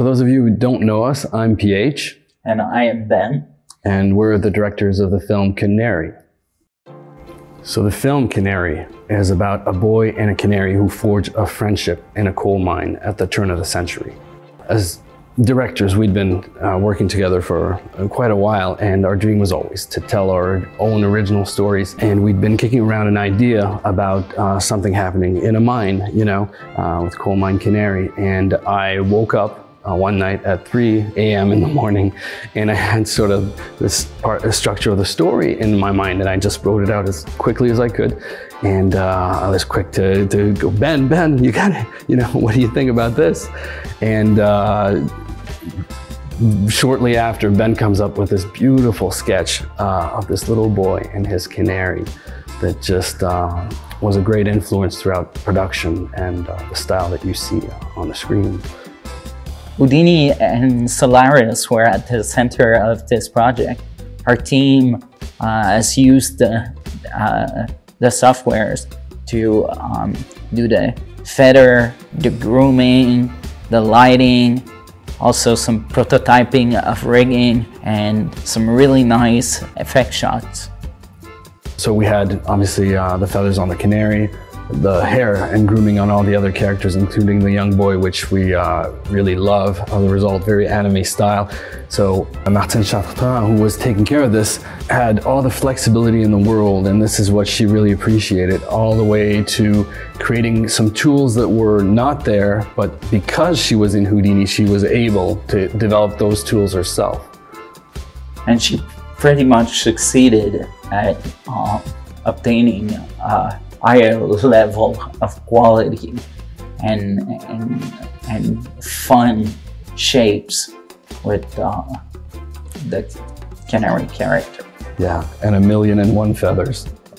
For those of you who don't know us, I'm PH, And I am Ben. and we're the directors of the film Canary. So the film Canary is about a boy and a canary who forge a friendship in a coal mine at the turn of the century. As directors, we'd been uh, working together for uh, quite a while, and our dream was always to tell our own original stories. And we'd been kicking around an idea about uh, something happening in a mine, you know, uh, with Coal Mine Canary. And I woke up uh, one night at 3 a.m. in the morning, and I had sort of this part, the structure of the story in my mind, and I just wrote it out as quickly as I could. And uh, I was quick to, to go, Ben, Ben, you got it. You know, what do you think about this? And uh, shortly after, Ben comes up with this beautiful sketch uh, of this little boy and his canary that just uh, was a great influence throughout production and uh, the style that you see on the screen. Houdini and Solaris were at the center of this project. Our team uh, has used the, uh, the softwares to um, do the feather, the grooming, the lighting, also some prototyping of rigging, and some really nice effect shots. So we had obviously uh, the feathers on the canary, the hair and grooming on all the other characters, including the young boy, which we uh, really love. As a result, very anime style. So Martine Chartrand, who was taking care of this, had all the flexibility in the world, and this is what she really appreciated, all the way to creating some tools that were not there, but because she was in Houdini, she was able to develop those tools herself. And she pretty much succeeded at uh, obtaining uh, higher level of quality and and, and fun shapes with uh, the canary character. Yeah, and a million and one feathers.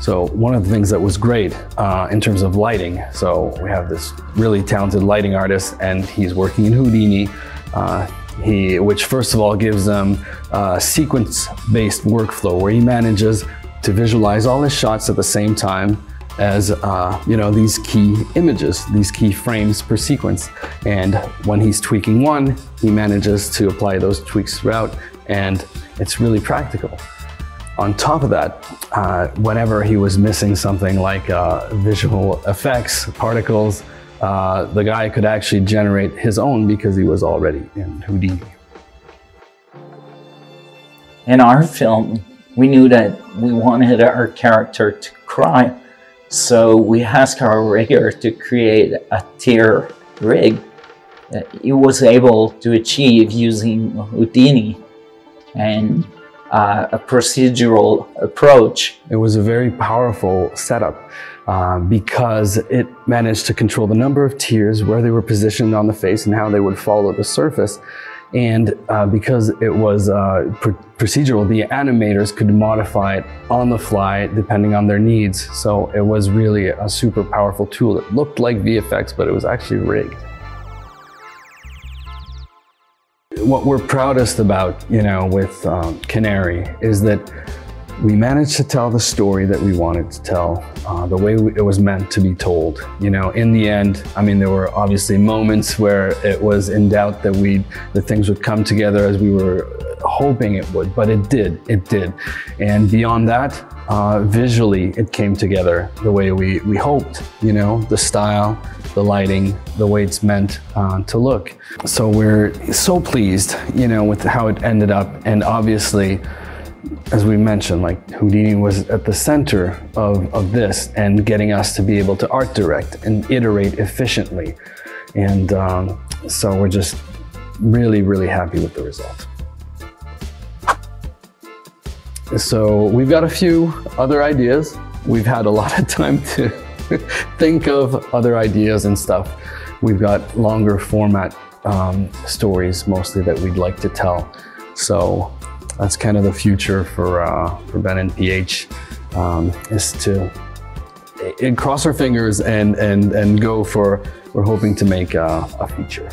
so one of the things that was great uh, in terms of lighting, so we have this really talented lighting artist and he's working in Houdini. Uh, he, which first of all gives them a sequence-based workflow where he manages to visualize all his shots at the same time as uh, you know these key images, these key frames per sequence. And when he's tweaking one, he manages to apply those tweaks throughout, and it's really practical. On top of that, uh, whenever he was missing something like uh, visual effects, particles, uh, the guy could actually generate his own because he was already in Houdini. In our film, we knew that we wanted our character to cry, so we asked our rigger to create a tear rig that he was able to achieve using Houdini and uh, a procedural approach. It was a very powerful setup. Uh, because it managed to control the number of tears, where they were positioned on the face, and how they would follow the surface. And uh, because it was uh, pr procedural, the animators could modify it on the fly depending on their needs. So it was really a super powerful tool It looked like VFX, but it was actually rigged. What we're proudest about, you know, with um, Canary is that we managed to tell the story that we wanted to tell, uh, the way it was meant to be told. You know, in the end, I mean, there were obviously moments where it was in doubt that we that things would come together as we were hoping it would, but it did, it did. And beyond that, uh, visually, it came together the way we, we hoped, you know, the style, the lighting, the way it's meant uh, to look. So we're so pleased, you know, with how it ended up. And obviously, as we mentioned, like Houdini was at the center of, of this and getting us to be able to art direct and iterate efficiently. And um, so we're just really, really happy with the result. So we've got a few other ideas. We've had a lot of time to think of other ideas and stuff. We've got longer format um, stories mostly that we'd like to tell. So that's kind of the future for uh, for Ben and PH um, is to and cross our fingers and and and go for we're hoping to make uh, a feature.